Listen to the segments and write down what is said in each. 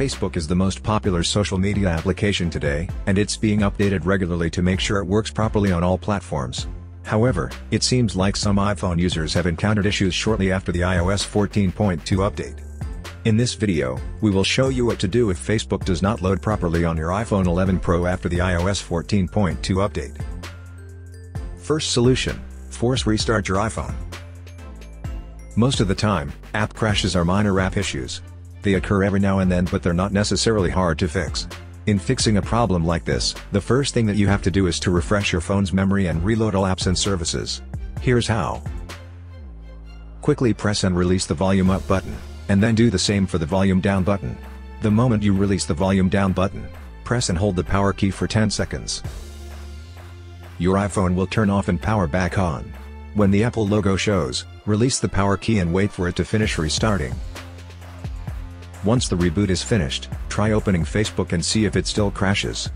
Facebook is the most popular social media application today, and it's being updated regularly to make sure it works properly on all platforms. However, it seems like some iPhone users have encountered issues shortly after the iOS 14.2 update. In this video, we will show you what to do if Facebook does not load properly on your iPhone 11 Pro after the iOS 14.2 update. First solution, force restart your iPhone. Most of the time, app crashes are minor app issues. They occur every now and then but they're not necessarily hard to fix. In fixing a problem like this, the first thing that you have to do is to refresh your phone's memory and reload all apps and services. Here's how. Quickly press and release the volume up button, and then do the same for the volume down button. The moment you release the volume down button, press and hold the power key for 10 seconds. Your iPhone will turn off and power back on. When the Apple logo shows, release the power key and wait for it to finish restarting. Once the reboot is finished, try opening Facebook and see if it still crashes.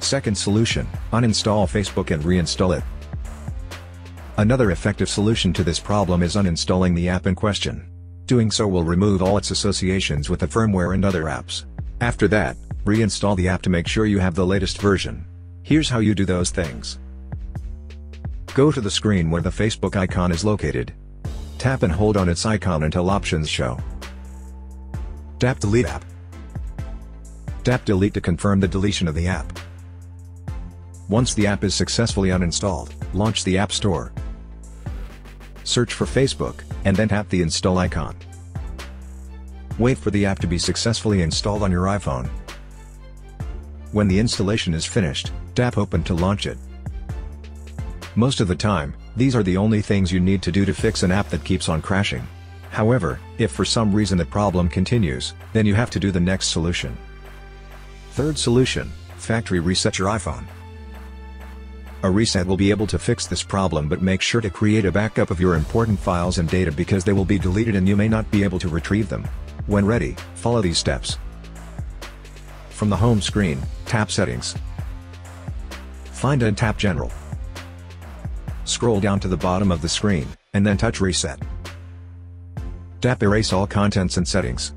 Second solution, uninstall Facebook and reinstall it. Another effective solution to this problem is uninstalling the app in question. Doing so will remove all its associations with the firmware and other apps. After that, reinstall the app to make sure you have the latest version. Here's how you do those things. Go to the screen where the Facebook icon is located. Tap and hold on its icon until options show. Tap Delete App. Tap Delete to confirm the deletion of the app. Once the app is successfully uninstalled, launch the App Store. Search for Facebook, and then tap the install icon. Wait for the app to be successfully installed on your iPhone. When the installation is finished, tap Open to launch it. Most of the time, these are the only things you need to do to fix an app that keeps on crashing. However, if for some reason the problem continues, then you have to do the next solution. Third solution, factory reset your iPhone. A reset will be able to fix this problem but make sure to create a backup of your important files and data because they will be deleted and you may not be able to retrieve them. When ready, follow these steps. From the home screen, tap Settings. Find and tap General. Scroll down to the bottom of the screen, and then touch Reset. Tap Erase all contents and settings.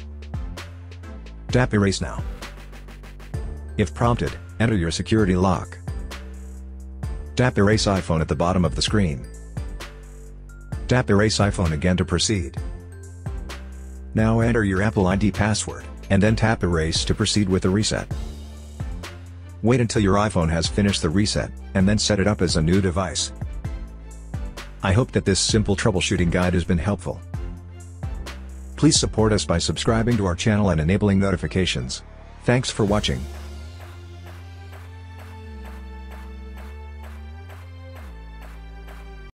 Tap Erase now. If prompted, enter your security lock. Tap Erase iPhone at the bottom of the screen. Tap Erase iPhone again to proceed. Now enter your Apple ID password, and then tap Erase to proceed with the reset. Wait until your iPhone has finished the reset, and then set it up as a new device. I hope that this simple troubleshooting guide has been helpful. Please support us by subscribing to our channel and enabling notifications. Thanks for watching.